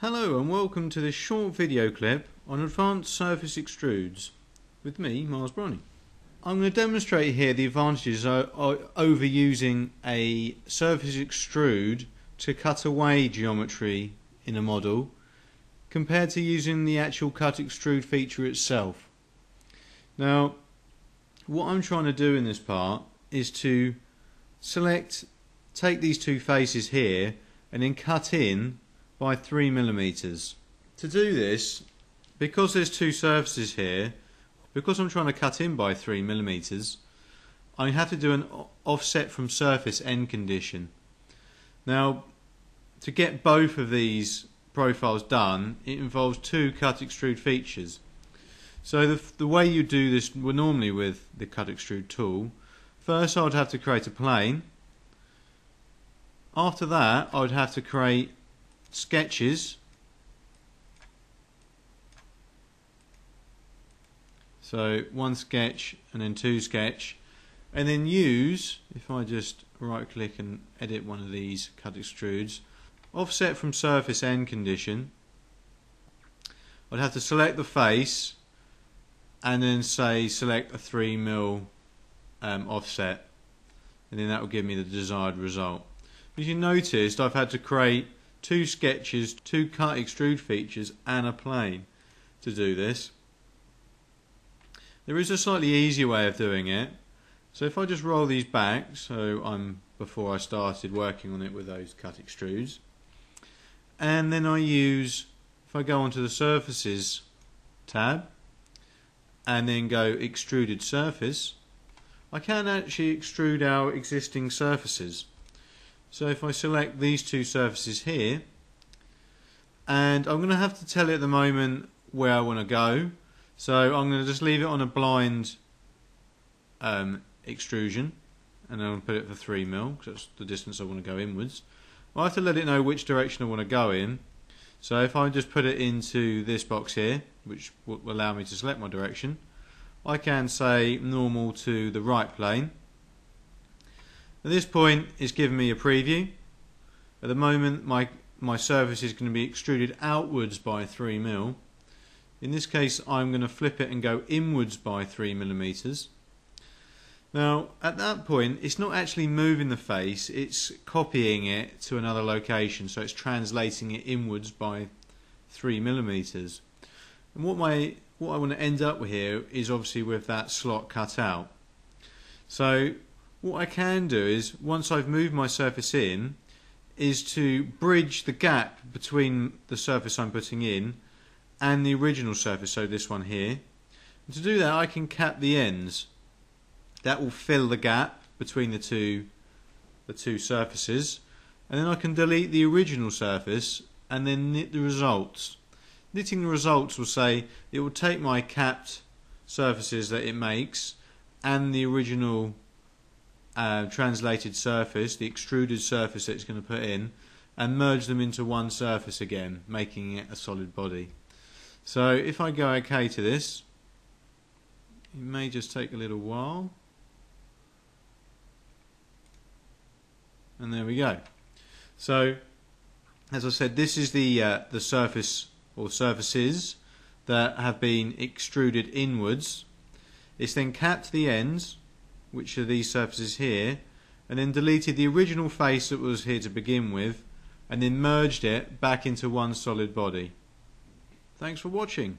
Hello and welcome to this short video clip on Advanced Surface Extrudes with me, Miles Bronny. I'm going to demonstrate here the advantages over using a surface extrude to cut away geometry in a model compared to using the actual cut extrude feature itself. Now what I'm trying to do in this part is to select, take these two faces here and then cut in by 3 millimeters. To do this, because there's two surfaces here, because I'm trying to cut in by 3 millimeters, I have to do an offset from surface end condition. Now, to get both of these profiles done, it involves two cut extrude features. So the, the way you do this normally with the cut extrude tool, first I would have to create a plane. After that, I would have to create sketches. So one sketch and then two sketch. And then use if I just right click and edit one of these cut extrudes offset from surface end condition. I'd have to select the face and then say select a 3 mil um, offset. And then that will give me the desired result. As you noticed I've had to create two sketches, two cut extrude features and a plane to do this. There is a slightly easier way of doing it. So if I just roll these back, so I'm before I started working on it with those cut extrudes, and then I use, if I go onto the surfaces tab, and then go extruded surface, I can actually extrude our existing surfaces. So if I select these two surfaces here, and I'm going to have to tell it at the moment where I want to go. So I'm going to just leave it on a blind um, extrusion, and to put it for 3 mil, because that's the distance I want to go inwards. I have to let it know which direction I want to go in. So if I just put it into this box here, which will allow me to select my direction, I can say normal to the right plane at this point it's giving me a preview. At the moment my, my surface is going to be extruded outwards by 3 mil. In this case I'm going to flip it and go inwards by 3 millimeters. Now at that point it's not actually moving the face, it's copying it to another location so it's translating it inwards by 3 millimeters. And what my what I want to end up with here is obviously with that slot cut out. So what I can do is, once I've moved my surface in, is to bridge the gap between the surface I'm putting in and the original surface, so this one here. And to do that I can cap the ends. That will fill the gap between the two the two surfaces and then I can delete the original surface and then knit the results. Knitting the results will say it will take my capped surfaces that it makes and the original uh, translated surface, the extruded surface that it's going to put in, and merge them into one surface again, making it a solid body. So if I go OK to this, it may just take a little while. And there we go. So, as I said, this is the uh, the surface or surfaces that have been extruded inwards. It's then capped the ends which are these surfaces here, and then deleted the original face that was here to begin with, and then merged it back into one solid body. Thanks for watching.